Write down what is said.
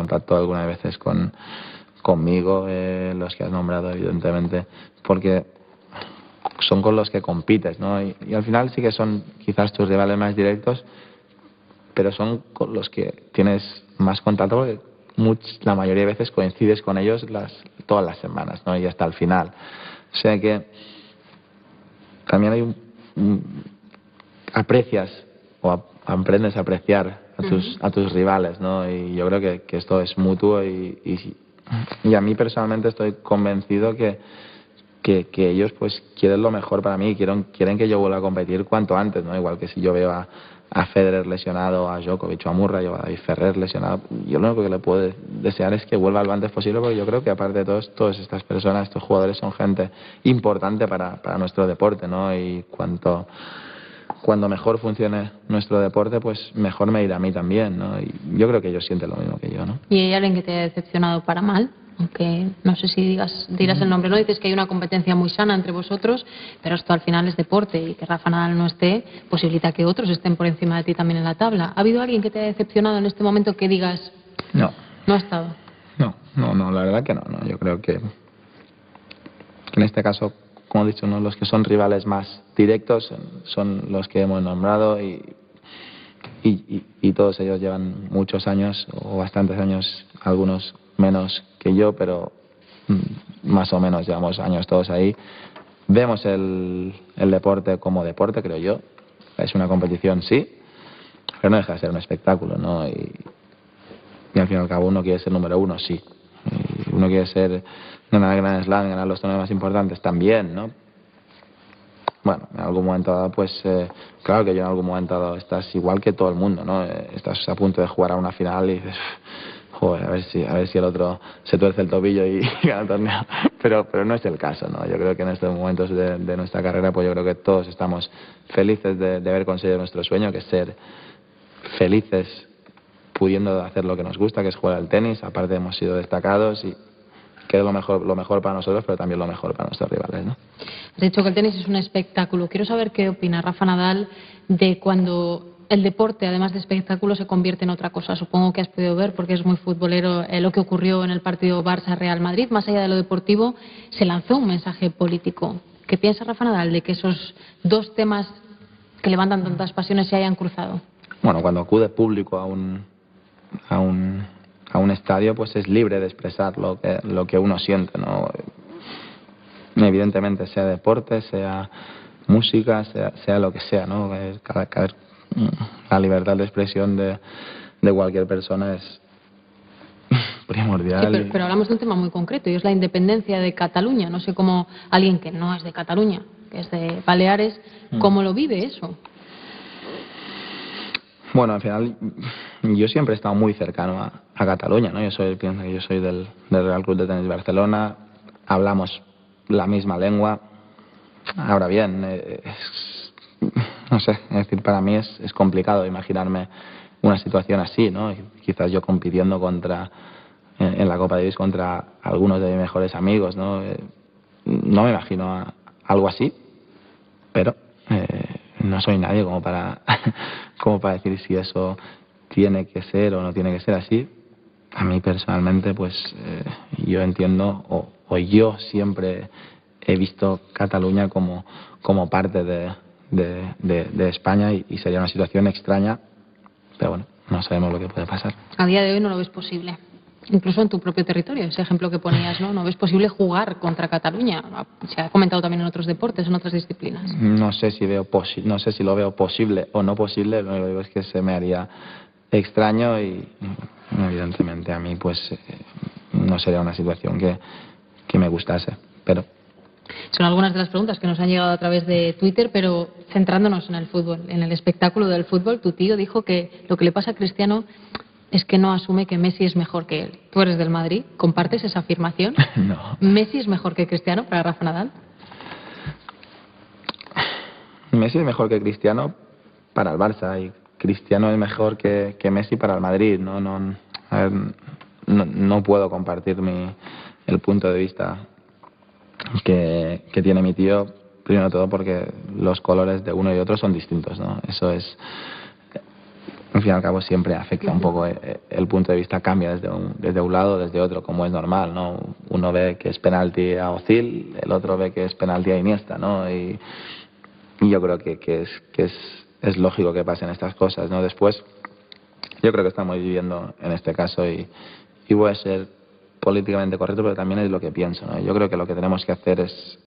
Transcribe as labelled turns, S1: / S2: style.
S1: contacto algunas veces con, conmigo, eh, los que has nombrado, evidentemente, porque son con los que compites, ¿no? Y, al final sí que son quizás tus rivales más directos, pero son con los que tienes más contacto porque much, la mayoría de veces coincides con ellos las, todas las semanas, ¿no? Y hasta el final. O sea que también hay un, aprecias o aprendes a apreciar a tus, a tus rivales, ¿no? Y yo creo que, que esto es mutuo y, y, y, a mí personalmente estoy convencido que, que, que, ellos pues quieren lo mejor para mí, quieren, quieren que yo vuelva a competir cuanto antes, ¿no? Igual que si yo veo a, a Federer lesionado, a Djokovic o a Murray o a David Ferrer lesionado, yo lo único que le puedo desear es que vuelva lo antes posible porque yo creo que aparte de todos, todas estas personas, estos jugadores son gente importante para, para nuestro deporte, ¿no? Y cuanto cuando mejor funcione nuestro deporte, pues mejor me irá a mí también, ¿no? Y yo creo que ellos sienten lo mismo que yo, ¿no?
S2: ¿Y hay alguien que te haya decepcionado para mal? Aunque no sé si digas, dirás el nombre, ¿no? Dices que hay una competencia muy sana entre vosotros, pero esto al final es deporte y que Rafa Nadal no esté posibilita que otros estén por encima de ti también en la tabla. ¿Ha habido alguien que te haya decepcionado en este momento que digas,
S1: no,
S2: no ha estado?
S1: No, no, no, la verdad que no, no. Yo creo que en este caso como he dicho, ¿no? los que son rivales más directos son los que hemos nombrado y, todos ellos llevan muchos años o bastantes años, algunos menos que yo, pero más o menos llevamos años todos ahí. Vemos el, el deporte como deporte, creo yo. Es una competición, sí, pero no deja de ser un espectáculo, ¿no? Y, y al fin y al cabo uno quiere ser número uno, sí. Y uno quiere ser ganar Grand Slam, ganar los torneos más importantes también, ¿no? Bueno, en algún momento dado, pues eh, claro que yo en algún momento dado estás igual que todo el mundo, ¿no? Eh, estás a punto de jugar a una final y dices, joder, a ver si, a ver si el otro se tuerce el tobillo y, y gana el torneo. Pero, pero no es el caso, ¿no? Yo creo que en estos momentos de, de nuestra carrera, pues yo creo que todos estamos felices de, de haber conseguido nuestro sueño, que es ser felices pudiendo hacer lo que nos gusta, que es jugar al tenis. Aparte hemos sido destacados y que es lo mejor, lo mejor para nosotros, pero también lo mejor para nuestros rivales. ¿no?
S2: Has dicho que el tenis es un espectáculo. Quiero saber qué opina Rafa Nadal de cuando el deporte, además de espectáculo, se convierte en otra cosa. Supongo que has podido ver, porque es muy futbolero, eh, lo que ocurrió en el partido Barça-Real Madrid. Más allá de lo deportivo, se lanzó un mensaje político. ¿Qué piensa Rafa Nadal de que esos dos temas que levantan tantas pasiones se hayan cruzado?
S1: Bueno, cuando acude público a un, a un a un estadio pues es libre de expresar lo que, lo que uno siente, ¿no? Evidentemente, sea deporte, sea música, sea, sea lo que sea, ¿no? Cada, cada, la libertad de expresión de, de cualquier persona es primordial.
S2: Sí, pero, pero, hablamos de un tema muy concreto y es la independencia de Cataluña. No sé cómo alguien que no es de Cataluña, que es de Baleares, ¿cómo mm. lo vive eso?
S1: Bueno, al final yo siempre he estado muy cercano a, a Cataluña, ¿no? Yo soy, yo soy del, del Real Club de Tenis Barcelona, hablamos la misma lengua. Ahora bien, eh, es, no sé, es decir, para mí es, es complicado imaginarme una situación así, ¿no? Quizás yo compitiendo contra en, la Copa Davis contra algunos de mis mejores amigos, ¿no? Eh, no me imagino algo así, pero eh, no soy nadie como para como para decir si eso tiene que ser o no tiene que ser así a mí personalmente, pues eh, yo entiendo, o, o, yo siempre he visto Cataluña como, como parte de, de, de, de España y, y, sería una situación extraña, pero bueno, no sabemos lo que puede pasar.
S2: A día de hoy no lo ves posible. Incluso en tu propio territorio, ese ejemplo que ponías, ¿no? No ves posible jugar contra Cataluña. Se ha comentado también en otros deportes, en otras disciplinas.
S1: No sé si veo no sé si lo veo posible o no posible. Lo que digo es que se me haría extraño y evidentemente a mí pues eh, no sería una situación que, que me gustase, pero...
S2: Son algunas de las preguntas que nos han llegado a través de Twitter, pero centrándonos en el fútbol, en el espectáculo del fútbol, tu tío dijo que lo que le pasa a Cristiano es que no asume que Messi es mejor que él. Tú eres del Madrid, ¿compartes esa afirmación?
S1: no.
S2: ¿Messi es mejor que Cristiano para Rafa Nadal?
S1: Messi es mejor que Cristiano para el Barça y Cristiano es mejor que, Messi para el Madrid. No, no, no, puedo compartir mi, el punto de vista que, tiene mi tío, primero todo porque los colores de uno y otro son distintos. ¿no? Eso es al fin y al cabo siempre afecta un poco, eh, el, punto de vista cambia desde un, desde un lado desde otro, como es normal, ¿no? Uno ve que es penalti a Ozil, el otro ve que es penalti a Iniesta, ¿no? Y, yo creo que, que, es, que es, es lógico que pasen estas cosas, ¿no? Después, yo creo que estamos viviendo en este caso y, y voy a ser políticamente correcto, pero también es lo que pienso, ¿no? Yo creo que lo que tenemos que hacer es